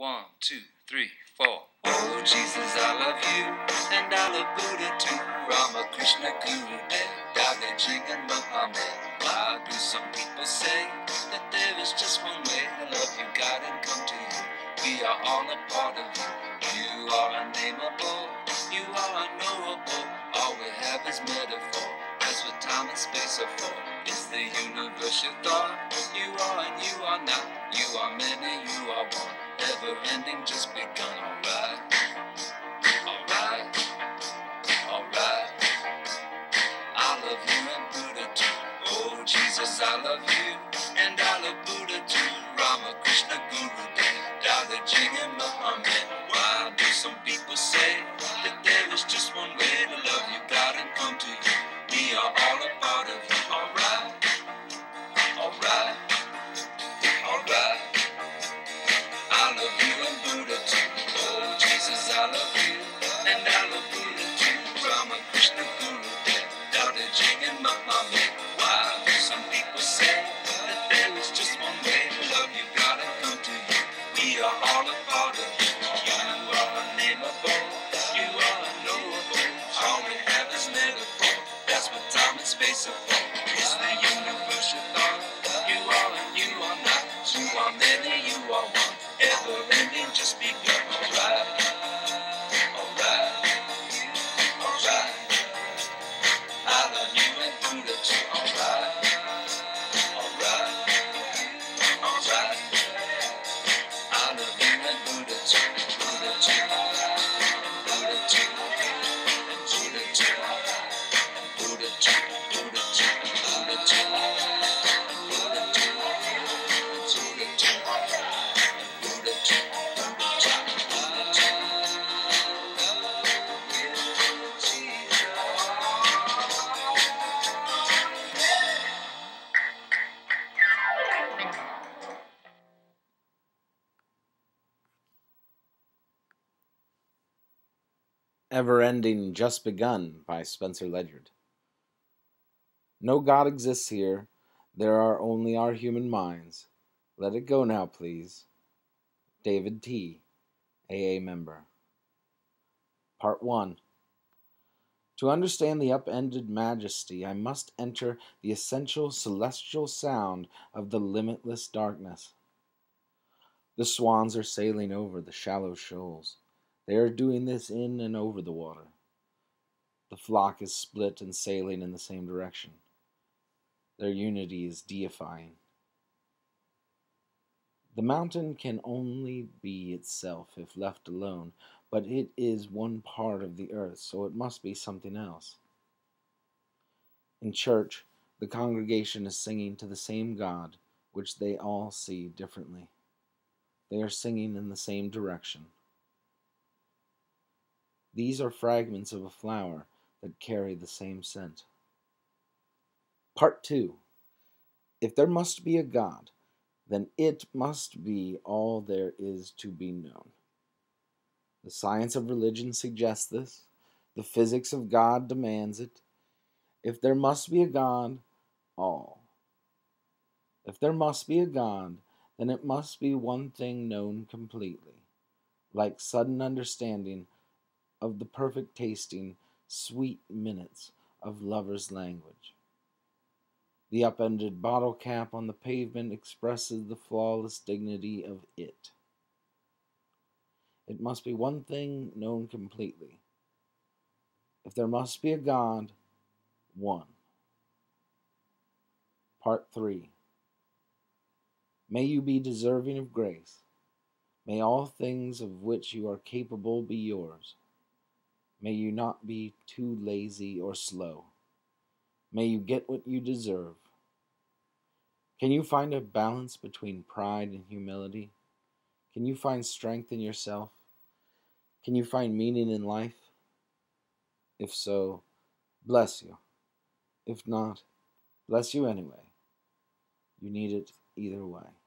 One, two, three, four. Oh, Jesus, I love you, and I love Buddha too. Rama, Krishna, Guru, Dev, Jing, and Muhammad. Why do some people say that there is just one way to love you, God, and come to you? We are all a part of you. You are unnameable, you are unknowable. All we have is metaphor. As with time and space are for, it's the universe you thought. You are and you are not. You are many, you are one. Never ending, just begun. Alright, alright, alright. I love you and Buddha too. Oh Jesus, I love you and I love are many, you are one. Ever ending, just begun. Alright, Ever Ending Just Begun by Spencer Ledyard. No God exists here. There are only our human minds. Let it go now, please. David T., AA member. Part 1 To understand the upended majesty, I must enter the essential celestial sound of the limitless darkness. The swans are sailing over the shallow shoals. They are doing this in and over the water. The flock is split and sailing in the same direction. Their unity is deifying. The mountain can only be itself if left alone, but it is one part of the earth, so it must be something else. In church, the congregation is singing to the same God, which they all see differently. They are singing in the same direction. These are fragments of a flower that carry the same scent. Part 2 If there must be a God, then it must be all there is to be known. The science of religion suggests this, the physics of God demands it. If there must be a God, all. If there must be a God, then it must be one thing known completely, like sudden understanding of the perfect tasting, sweet minutes of lovers' language. The upended bottle cap on the pavement expresses the flawless dignity of it. It must be one thing known completely. If there must be a God, one. Part 3 May you be deserving of grace. May all things of which you are capable be yours. May you not be too lazy or slow. May you get what you deserve. Can you find a balance between pride and humility? Can you find strength in yourself? Can you find meaning in life? If so, bless you. If not, bless you anyway. You need it either way.